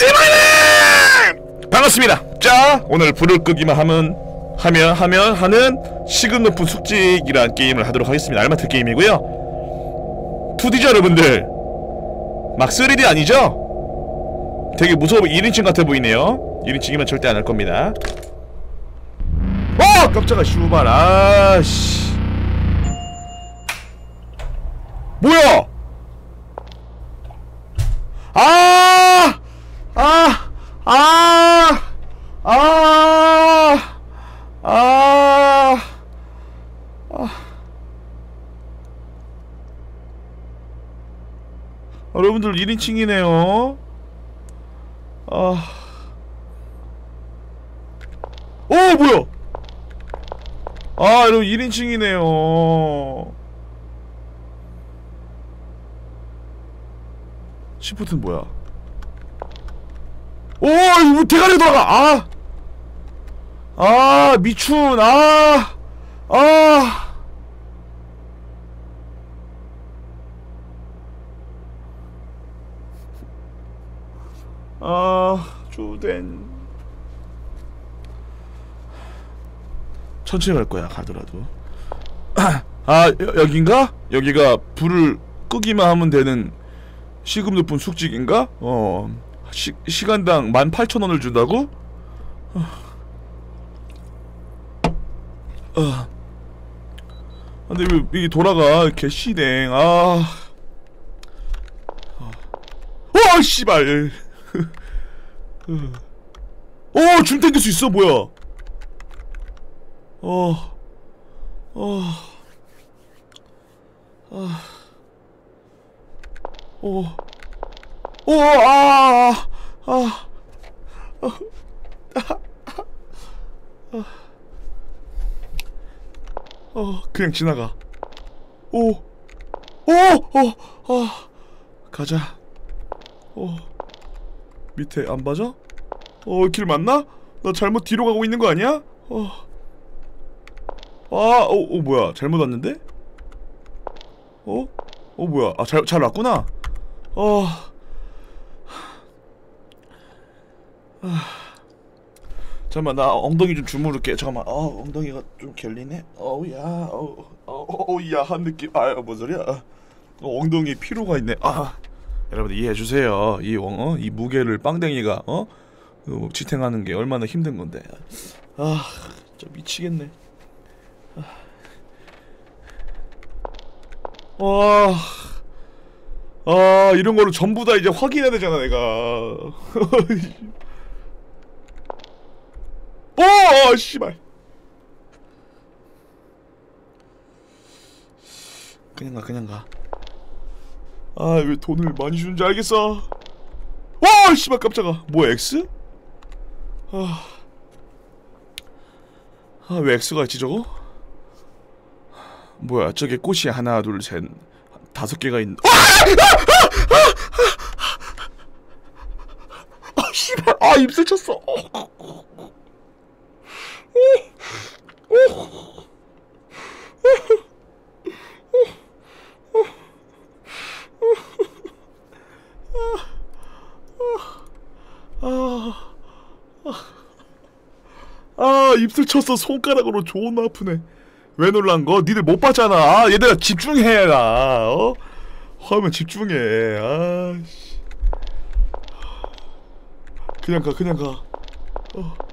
세마이네 반갑습니다. 자 오늘 불을 끄기만 하면 하면 하면 하는 시급 높은 숙직이란 게임을 하도록 하겠습니다. 알마트 게임이고요. 2D죠 여러분들? 막 3D 아니죠? 되게 무서워 1인칭 같아 보이네요. 1인칭이면 절대 안 할 겁니다. 어! 깜짝아 슈발. 아 씨. 뭐야? 아! 아! 아! 아! 아! 아! 여러분들 1인칭이네요. 아. 오, 뭐야? 아, 여러분 1인칭이네요. 시프트는 뭐야? 오, 이거 대가리 돌아가. 아. 아, 미춘. 아. 아. 아, 주된. 천천히 갈 거야, 가더라도. 아, 여, 여긴가? 여기가 불을 끄기만 하면 되는 시급 높은 숙직인가? 어. 시, 시간당 18,000원을 준다고? 어. 근데 왜 이게 돌아가? 개씨댕. 아. 어, 씨발. 어, 줌 땡길 수 있어, 뭐야? 어. 어. 아. 오. 오, 아, 아, 아, 어, 그냥 지나가. 오, 오, 어, 아, 가자. 오, 밑에 안 맞아? 어, 길 맞나? 나 잘못 뒤로 가고 있는 거 아니야? 어, 아, 어, 어, 뭐야? 잘못 왔는데? 어? 어, 뭐야? 아, 잘, 잘 왔구나. 어. 아. 잠깐만 나 엉덩이 좀 주무를게. 잠깐만. 어 엉덩이가 좀 결리네? 어우야 어우 어우 야 한 느낌. 아뭔 소리야? 어, 엉덩이 피로가 있네. 아 여러분 이해해 주세요. 이, 어, 이 무게를 빵댕이가 어? 어 지탱하는 게 얼마나 힘든 건데. 아 진짜 미치겠네. 아. 와 아, 이런 거를 전부 다 이제 확인해야 되잖아, 내가. 오, 어, 씨발. 그냥 가, 그냥 가. 아, 왜 돈을 많이 주는지 알겠어. 와, 씨발, 깜짝아. 뭐야, X? 아, 아, 왜 X가 있지, 저거? 뭐야, 저게 꽃이 하나, 둘, 셋, 다섯 개가 있는. 아, 씨발, 아, 입술 쳤어. 아, 입술 쳤어. 손가락으로 존나 아프네. 왜 놀란 거? 니들 못 봤잖아. 아, 얘들아 집중해라. 어? 화면 집중해. 아, 씨. 그냥 가, 그냥 가. 어.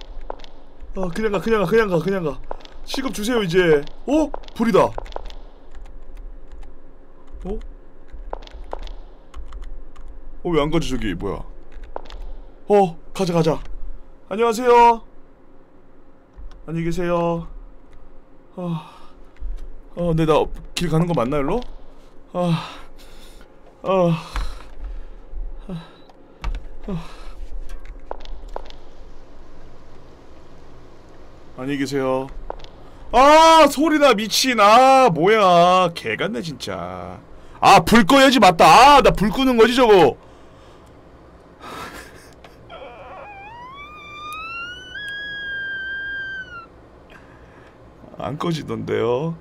아, 그냥 가, 그냥 가, 그냥 가, 그냥 가. 시급 주세요, 이제. 어? 불이다. 어? 어, 왜 안 가지, 저기, 뭐야. 어, 가자, 가자. 안녕하세요. 안녕히 계세요. 아, 어, 근데 나 길 가는 거 맞나, 일로? 아, 아, 아, 아. 안녕히 계세요. 아, 소리나 미친. 아, 뭐야. 개 같네, 진짜. 아, 불 꺼야지, 맞다. 아, 나 불 끄는 거지, 저거. 안 꺼지던데요.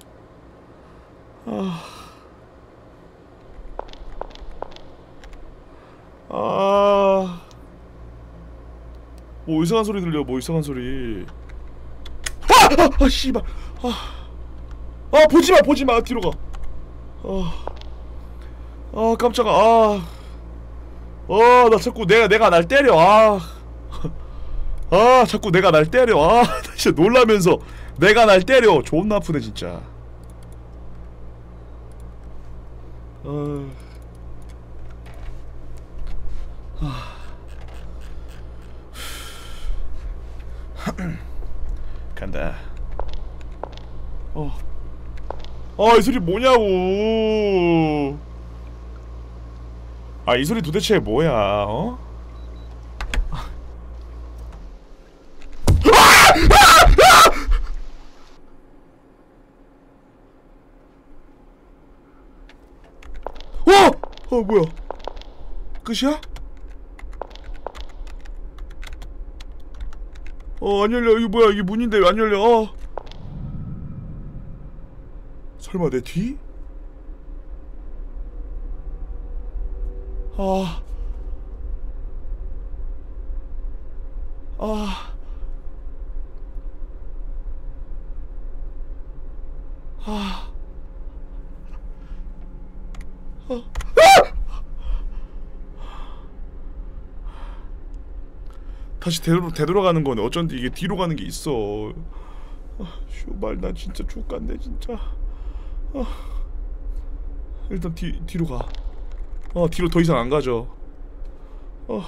아. 아. 뭐 이상한 소리 들려 뭐 이상한 소리 아! 아! 아 씨발. 아, 아 보지 마 보지 마 뒤로 가. 아, 아 깜짝아. 아, 아, 나 자꾸 내가 내가 날 때려. 아, 아 자꾸 내가 날 때려. 아, 나 진짜 놀라면서 내가 날 때려. 존나 아프네 진짜. 아, 간다 어. 아, 이 소리 뭐냐고. 아, 이 소리 도대체 뭐야, 어? 어! 어, 뭐야? 끝이야? 어, 안 열려. 이거 뭐야? 이게 문인데 왜 안 열려? 어. 설마 내 뒤? 아. 아. 아. 아. 다시 되돌아, 되돌아가는 거네. 어쩐지 이게 뒤로 가는 게 있어. 아, 슈발 나 진짜 죽겠네 진짜. 아, 일단 뒤 뒤로 가. 어 뒤로 더 이상 안 가죠. 어.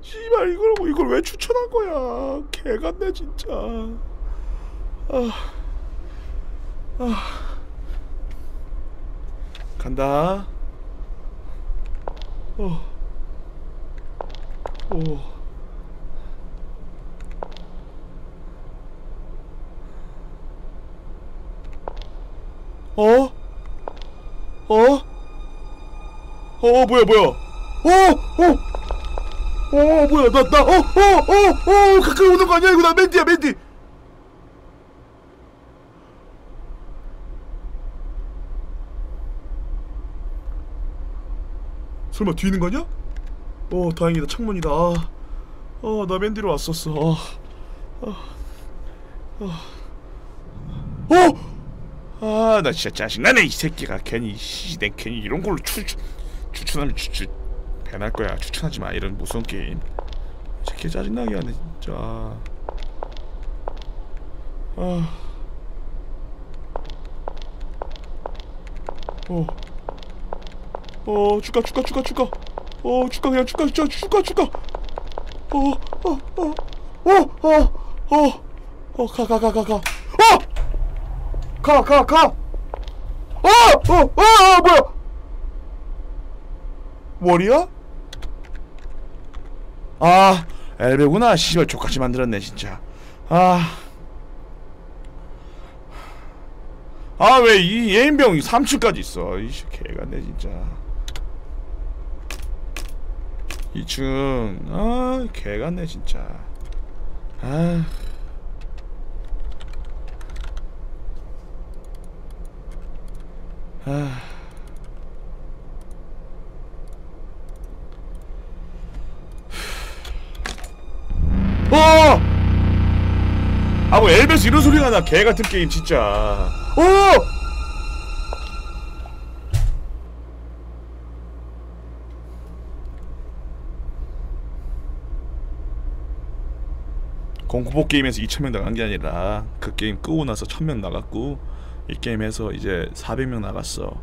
씨발 이걸 이걸 왜 추천한 거야? 개 같네 진짜. 아. 아. 간다. 어. 오. 어? 어? 어 뭐야 뭐야? 어? 어? 어 뭐야 나나 어? 어? 어? 어? 가까이 오는 거 아니야 이거 나 맨디야 맨디 설마 뒤에 있는 거 아니야? 어 다행이다 창문이다 아, 어나 맨디로 왔었어 어, 어, 어. 어? 아나 진짜 짜증나네 이 새끼가 괜히 씨, 내 괜히 이런 걸로 추, 추 추천하면 추 추 배날 거야 추천하지 마 이런 무서운 게임 진짜 개 짜증나게 하네 진짜 아 어. 어, 축가, 축가, 축가, 축가. 어, 축가, 그냥 축가. 어, 어, 어, 어, 어, 어, 어, 가, 가, 가, 가, 가. 어! 가, 가, 가. 어, 어, 어, 어, 뭐야? 월이야? 아, 엘베구나. 씨발, 족같이 만들었네, 진짜. 아. 아, 왜 이 예인병 3층까지 있어. 이씨, 개같네, 진짜. 2층 아 개같네 진짜 아 아. 어! 아, 뭐, 엘베스 이런 소리가 나, 개 같은 게임, 진짜. 어! 공포 게임에서 2,000명 나간 게 아니라 그 게임 끄고 나서 1,000명 나갔고 이 게임에서 이제 400명 나갔어.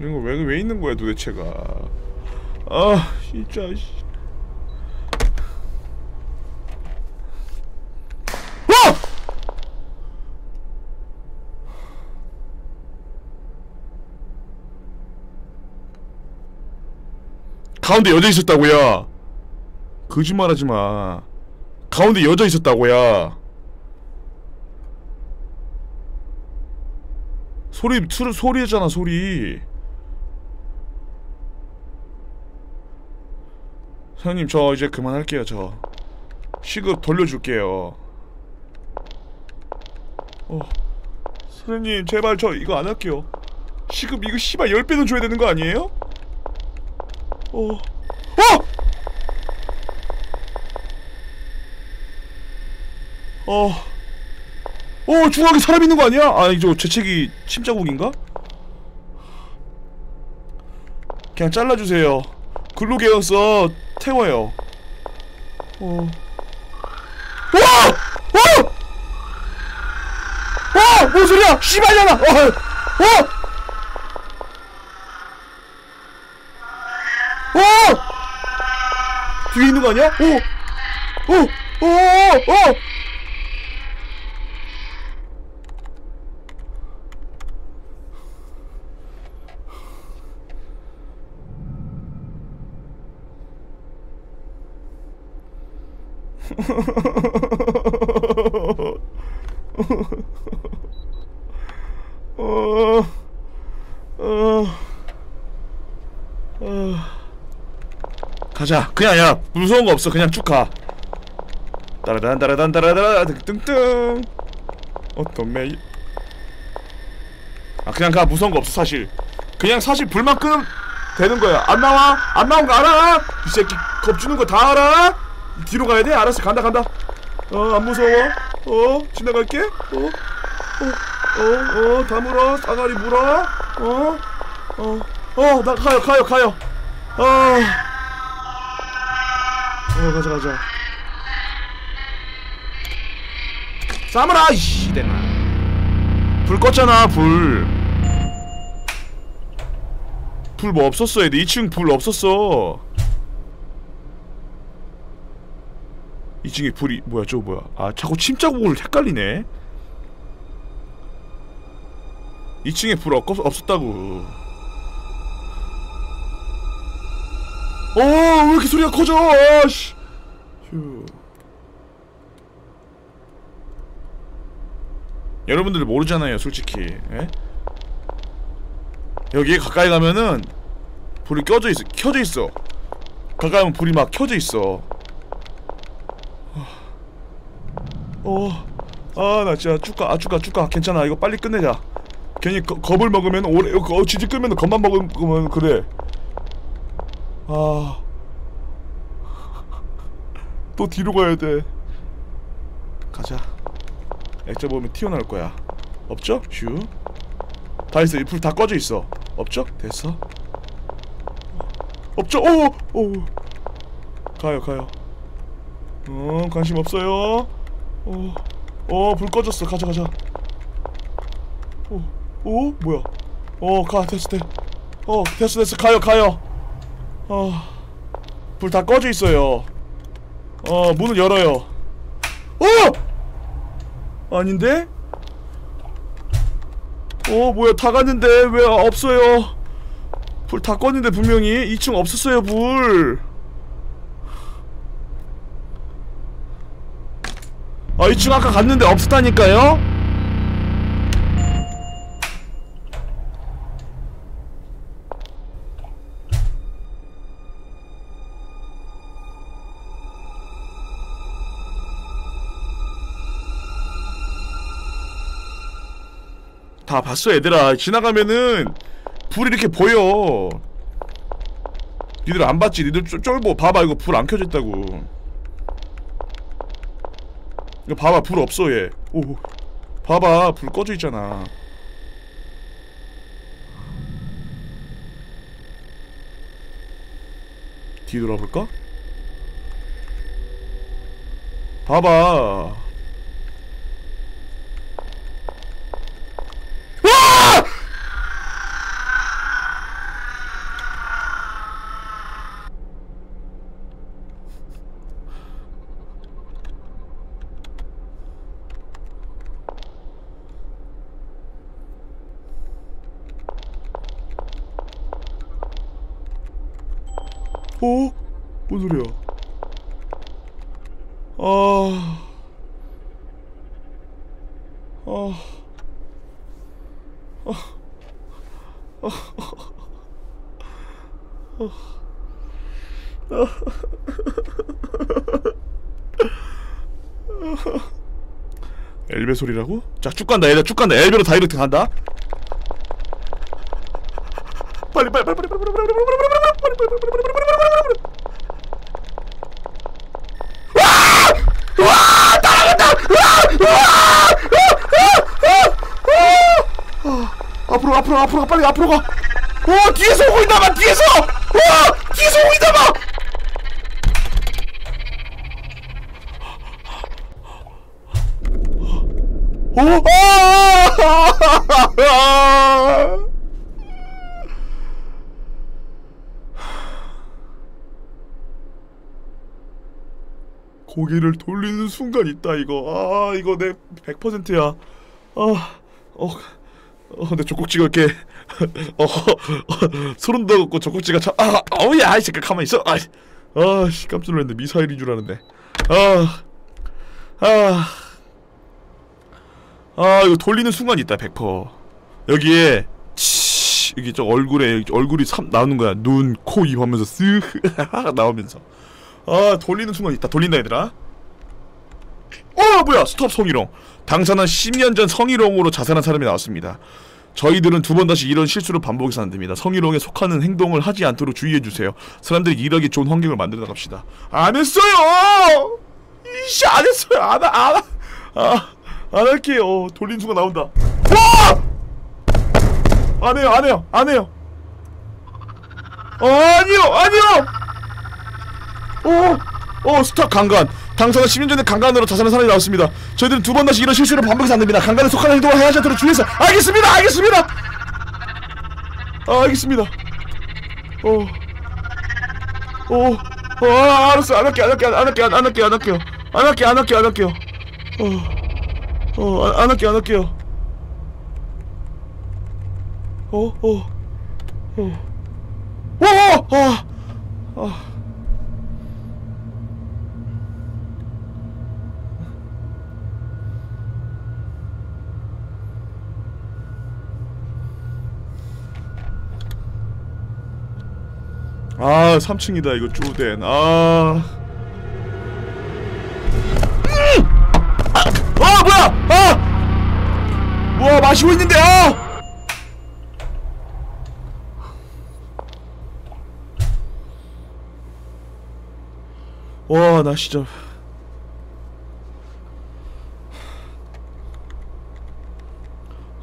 이거 왜, 왜 있는 거야 도대체가 아 진짜 가운데 여자 있었다고요. 거짓말하지 마. 가운데 여자 있었다고요. 소리 소리 소리잖아 소리. 사장님 저 이제 그만할게요 저 시급 돌려줄게요 어 선생님 제발 저 이거 안 할게요 시급 이거 씨발 10배는 줘야 되는 거 아니에요? 어 어! 어. 어, 중앙에 사람 있는 거 아니야? 아, 이저 재채기 침자국인가? 그냥 잘라주세요. 근로계약서 태워요. 어. 와! 와! 와! 뭔 소리야! 씨발년아! 어! 어! 어! 뒤에 있는 거 아니야? 오! 오! 오! 오! 오! 어, 어, 어. 가자. 그냥 야 무서운 거 없어. 그냥 쭉 가. 따라단 따라단 따라단 등등등. 어떤 메일? 아 그냥 가. 무서운 거 없어 사실. 그냥 사실 불만 끄면 되는 거야. 안 나와? 안 나온 거 알아? 이 새끼 겁주는 거 다 알아? 뒤로 가야 돼? 알았어. 간다 간다. 어 안 무서워. 어 지나갈게. 어. 어, 어, 다 물어, 물어, 어, 어, 가요, 가요, 가요, 어, 어, 가자, 가자. 사무라, 이씨, 대나. 불 껐잖아, 불. 불 뭐 없었어, 애들. 2층 불 없었어. 2층에 불이, 뭐야, 저거 뭐야. 아, 자꾸 침자국을 헷갈리네. 2층에 불 없, 없었다고 어, 왜 이렇게 소리가 커져? 아씨. 휴. 여러분들 모르잖아요, 솔직히. 예? 여기에 가까이 가면은 불이 껴져 있어, 켜져 있어. 가까이 가면 불이 막 켜져 있어. 어, 아, 나 진짜 쭉 가, 아, 쭉 가, 쭉 가. 괜찮아. 이거 빨리 끝내자. 괜히 거, 겁을 먹으면 오래 어, 지지 끄면 겁만 먹으면 그래 아... 또 뒤로 가야 돼 가자 액자 보면 튀어나올 거야 없죠? 슈. 다 있어 불 다 꺼져 있어 없죠? 됐어 없죠? 오! 오! 가요 가요 어 관심 없어요 어, 어, 불 꺼졌어. 가자, 가자. 오, 오, 뭐야? 어, 가, 됐어, 됐어. 어, 됐어, 됐어. 가요, 가요. 어, 불 다 꺼져 있어요. 어, 문을 열어요. 어! 아닌데? 어, 뭐야, 다 갔는데 왜 없어요? 불 다 껐는데 분명히 2층 없었어요, 불. 아 2층 아까 갔는데 없었다니까요? 다 봤어 얘들아. 지나가면은 불이 이렇게 보여. 니들 안 봤지? 니들 쫄, 쫄보. 봐봐 이거 불 안 켜져 있다고. 이거 봐봐 불 없어 얘. 오. 봐봐 불 꺼져 있잖아. 뒤돌아볼까? 봐봐 어? 뭔 소리야? 아... 아... 아... 아... 아... 엘베 소리라고? 자 쭉 간다 얘들아 쭉 간다 엘베로 다이렉트 간다 빨리 빨리 빨리 빨리 빨리 빨리 빨리 빨리 빨리 빨리 빨리 빨리 빨리 빨리 빨리 빨리 앞으로 앞으로 앞으로 가 빨리 앞으로 가. 어 뒤에서 오고 있나 봐 뒤에서. 와 뒤에서 오고 있나 봐. 고개를 돌리는 순간 있다 이거. 아 이거 내 100%야. 아, 어, 어, 내 젖꼭지가 이렇게 어, 어 소름 돋고 젖꼭지가 참, 아, 어우야, 이 새끼 가만 있어, 아, 아, 씨, 깜짝 놀랐네, 미사일인 줄 알았네, 아, 아, 아, 이거 돌리는 순간 있다, 100%. 여기에 치, 여기 저 얼굴에 얼굴이 삼 나오는 거야, 눈, 코, 입 하면서 쓱 나오면서, 아, 돌리는 순간 있다, 돌린다 얘들아. 어 뭐야. 스톱 성희롱. 당사는 10년 전 성희롱으로 자살한 사람이 나왔습니다. 저희들은 두 번 다시 이런 실수를 반복해서 안 됩니다. 성희롱에 속하는 행동을 하지 않도록 주의해주세요. 사람들이 일하기 좋은 환경을 만들어 나갑시다. 안 했어요! 이씨 안 했어요. 안, 안, 아, 안 할게요 돌린 순간 나온다. 와! 안 해요 안 해요 안 해요. 어, 아니요 아니요! 어, 어 스탑 강간. 당사가 10년 전에 강간으로 자살한 사람이 나왔습니다. 저희들은 두 번 다시 이런 실수를 반복해서 안 됩니다. 강간에 속하는 행동을 하지 않도록 주의해서. 알겠습니다 알겠습니다! 아 알겠습니다. 어. 어, 어, 아, 알았어. 안 할게, 안 할게, 안 할게, 안 할게, 안 할게요. 안 할게, 안 할게, 안 할게요. 어, 어, 안, 안 할게, 안 할게요. 어, 어, 어, 어, 어, 아, 아. 아 3층이다 이거 쭈덴 아... 와 나 진짜.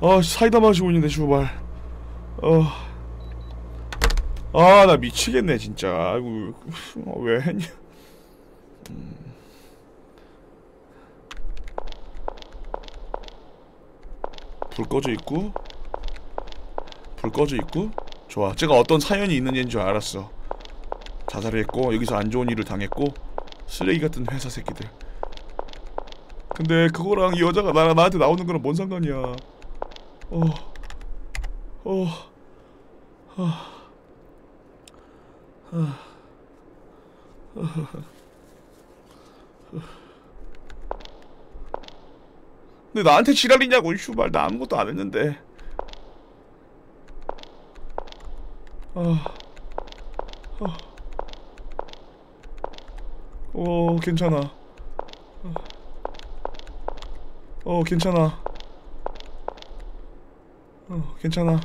아 사이다 마시고 있는데 주발. 어... 아 나 미치겠네 진짜. 아이고 어, 왜 했냐. 음. 불 꺼져 있고? 불 꺼져 있고? 좋아. 제가 어떤 사연이 있는지인 줄 알았어. 자살을 했고 여기서 안 좋은 일을 당했고 쓰레기 같은 회사 새끼들. 근데 그거랑 이 여자가 나, 나한테 나오는 거랑 뭔 상관이야? 어. 어, 어. 근데 나한테 지랄이냐고 슈발. 나 아무것도 안 했는데. 아, 아, 어 괜찮아. 어 괜찮아. 어 괜찮아.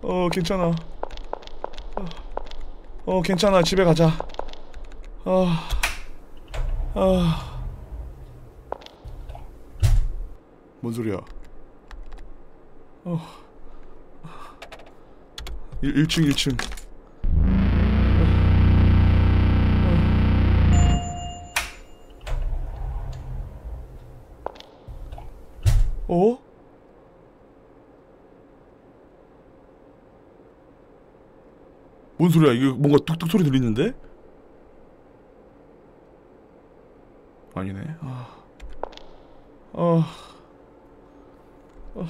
어 괜찮아. 어 괜찮아. 집에 가자. 아... 아... 뭔 소리야? 어... 1, 1층 1층 뭔 소리야? 이거 뭔가 뚝뚝 소리 들리는데? 아니네. 아. 아. 아.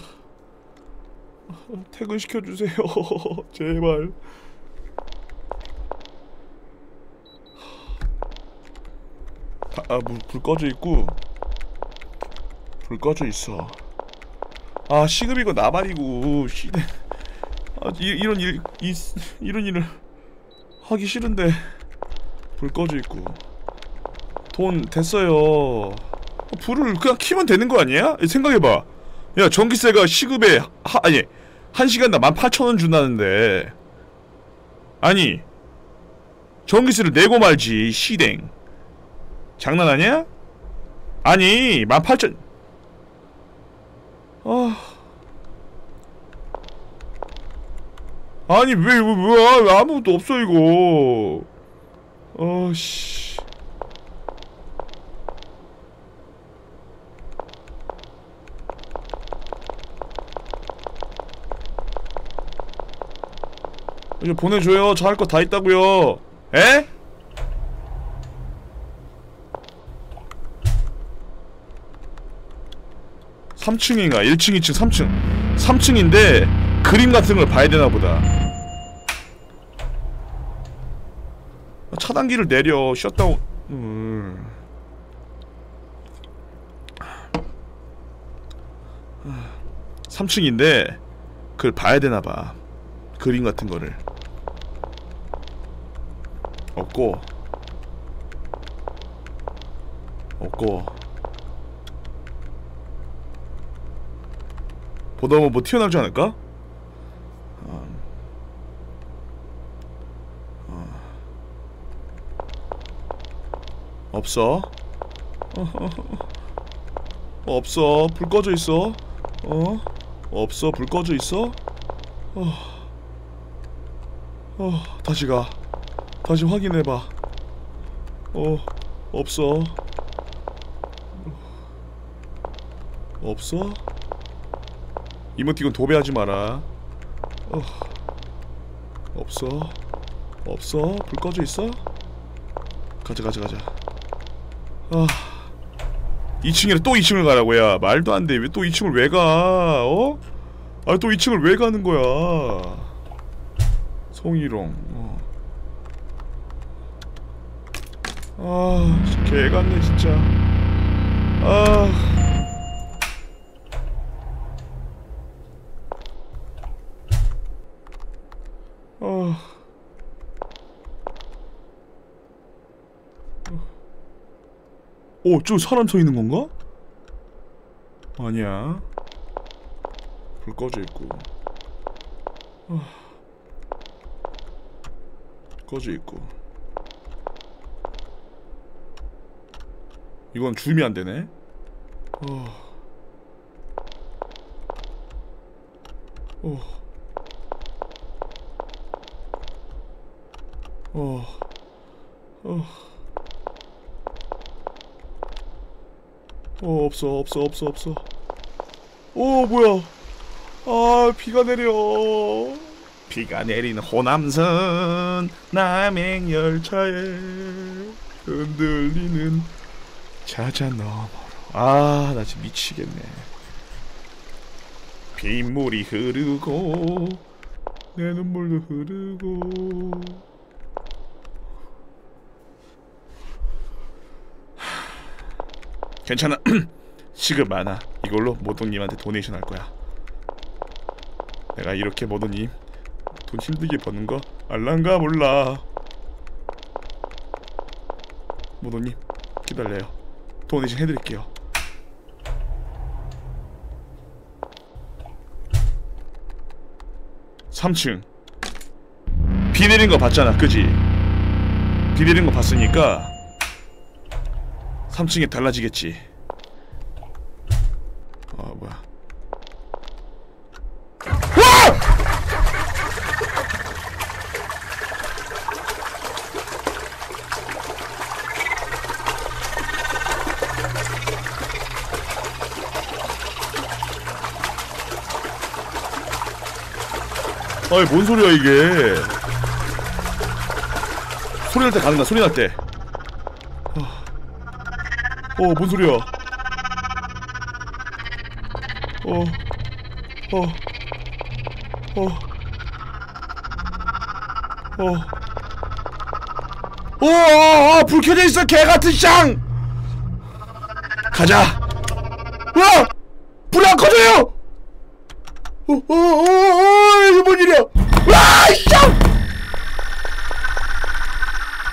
아. 퇴근시켜 주세요. 제발. 아, 물, 불 꺼져 있고 불 꺼져 있어. 아, 시급 이거 나발이고 시대. 아, 이, 이런 일, 이, 이런 일을 하기 싫은데 불 꺼져 있고 돈 됐어요 불을 그냥 키면 되는 거 아니야? 생각해봐. 야 전기세가 시급에 하, 아니 한 시간당 18,000원 준다는데 아니 전기세를 내고 말지 시댕 장난 아니야? 아니 18,000 아 아니 왜, 왜, 왜, 왜 아무것도 없어 이거? 어씨. 이제 보내줘요. 저 할 거 다 있다고요. 에? 삼층인가? 1층, 2층, 3층. 3층인데 그림 같은 걸 봐야 되나 보다 차단기를 내려 셧다운 음. 3층인데 그걸 봐야 되나 봐. 그림 같은 거를. 없고. 없고. 보다 보면 뭐 튀어나오지 않을까? 없어? 없어. 불 꺼져 있어? 어? 없어. 불 꺼져 있어? 어, 어 다시 가. 다시 확인해 봐. 어 없어. 없어? 이모티콘 도배하지 마라. 어. 없어? 없어? 불 꺼져 있어? 가자 가자 가자 아 2층에 또 2층을 가라고 야 말도 안돼 왜 또 2층을 왜 가? 어? 아 또 2층을 왜 가는 거야? 송이롱. 어. 아, 진짜 개 같네 진짜. 아. 어. 오, 저 사람 서 있는 건가? 아니야. 불 꺼져 있고. 아. 꺼져 있고. 이건 줌이 안 되네. 어. 어. 어. 어. 어 없어 없어 없어 없어. 오 뭐야? 아 비가 내려. 비가 내리는 호남선 남행열차에 흔들리는 자자 너머로. 아 나 지금 미치겠네. 빗물이 흐르고 내 눈물도 흐르고 괜찮아. 시급 많아. 이걸로 모동님한테 도네이션 할 거야. 내가 이렇게 모동님 돈 힘들게 버는 거 알란가 몰라. 모동님 기다려요. 도네이션 해드릴게요. 삼층비 내린 거 봤잖아 그지? 비 내린 거 봤으니까 3층에 달라지겠지. 어 뭐야? 아이 뭔 소리야 이게? 소리 날 때 가는다. 소리 날 때. 어, 뭔 소리야? 어, 어, 어, 어, 어, 어, 어, 불 켜져 있어, 개 같은 쌍! 가자! 와! 불이 안 꺼져요! 어, 어, 어, 어, 이게 뭔 일이야? 와, 이 쌍!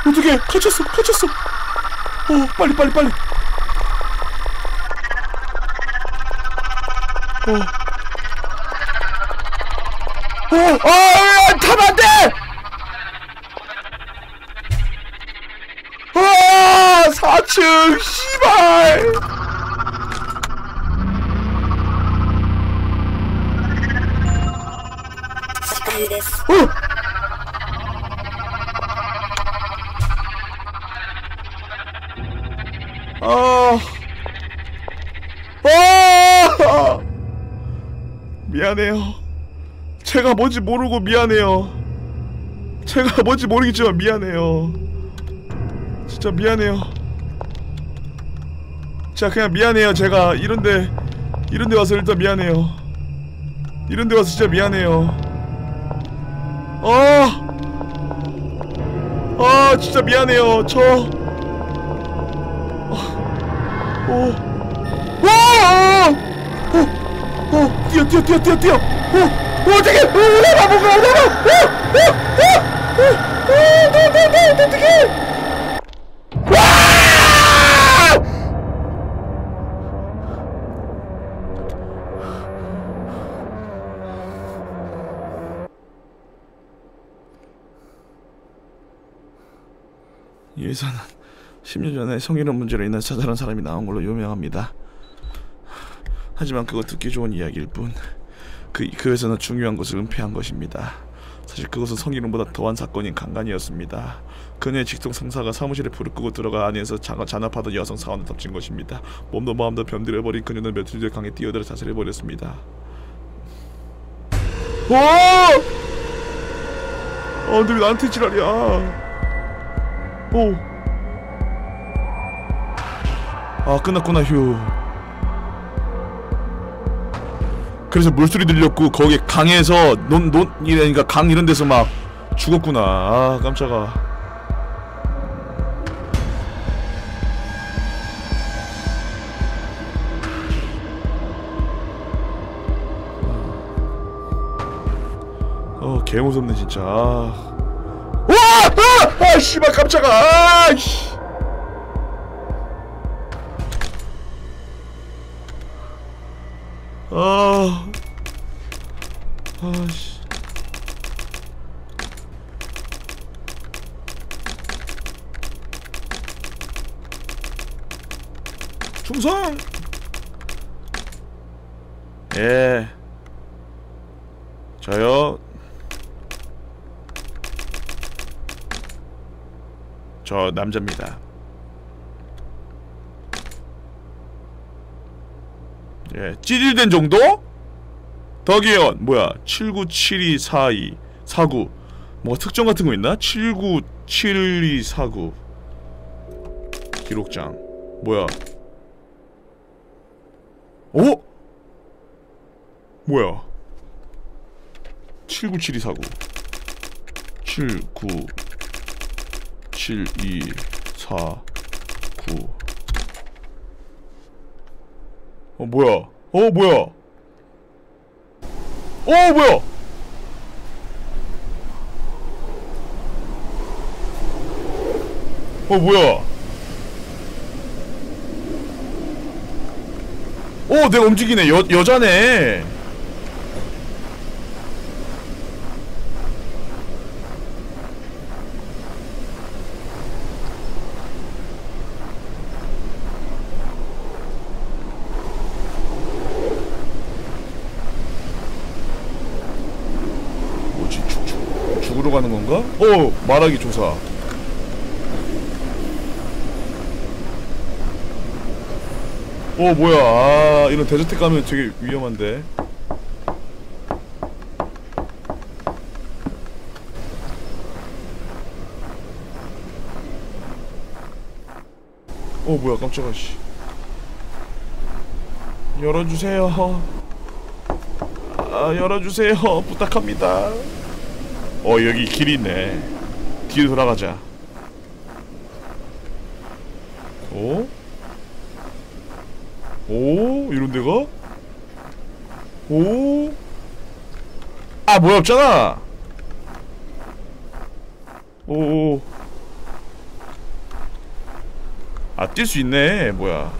어떻게 갇혔어, 갇혔어. 어, 빨리, 빨리, 빨리. 어, 아, 타면 안 돼! 아, 4층, 씨발! 어! 아, 아, 미안해요. 제가 뭔지 모르고 미안해요. 제가 뭔지 모르겠지만 미안해요. 진짜 미안해요. 자, 그냥 미안해요. 제가 이런데 이런데 와서 일단 미안해요. 이런데 와서 진짜 미안해요. 아, 아, 진짜 미안해요. 저, 아, 오, 와, 어, 어, 뛰어, 뛰어, 뛰어, 뛰어, 뛰어. 어, 어, 어떡해, 어, 어, 어, 어, 어, 어, 너, 너, 너, 어떡해. 와! 이 회사는 10년 전에 성희롱 문제로 인해 자살한 사람이 나온 걸로 유명합니다. 하지만 그거 듣기 좋은 이야기일 뿐. 그, 그 회사는 중요한 것을 은폐한 것입니다. 사실 그것은 성희롱보다 더한 사건인 강간이었습니다. 그녀의 직속 상사가 사무실에 불을 끄고 들어가 안에서 자, 잔압하던 여성 사원을 덮친 것입니다. 몸도 마음도 변질해버린 그녀는 며칠 뒤에 강에 뛰어들어 자살해버렸습니다. 와! 아 근데 왜 나한테 지랄이야? 오. 아 끝났구나 휴. 그래서 물소리 들렸고 거기 강에서 논 논 이러니까 강 이런 데서 막 죽었구나. 아 깜짝아. 어 개 무섭네 진짜. 아. 와! 아! 아 씨발 깜짝아. 아 씨. 아. 아 씨. 충성. 예. 저요. 저 남자입니다. 예, 찌질된 정도? 덕이원 뭐야? 797242 49 뭐가 특정 같은 거 있나? 797249 기록장 뭐야? 어? 뭐야? 797249 79 7 2 4 9 어 뭐야? 어 뭐야? 어 뭐야? 어 뭐야? 어 내가 움직이네 여 여자네. 뭐지 죽, 죽, 죽으러 가는 건가? 어 말하기 조사. 어 뭐야. 아 이런 데저트 가면 되게 위험한데. 어 뭐야. 깜짝아 씨. 열어주세요. 아 열어주세요. 부탁합니다 어 여기 길이 있네 뒤로 돌아가자 오? 오? 이런 데가? 오? 아 뭐야 없잖아 오. 아 뛸 수 있네 뭐야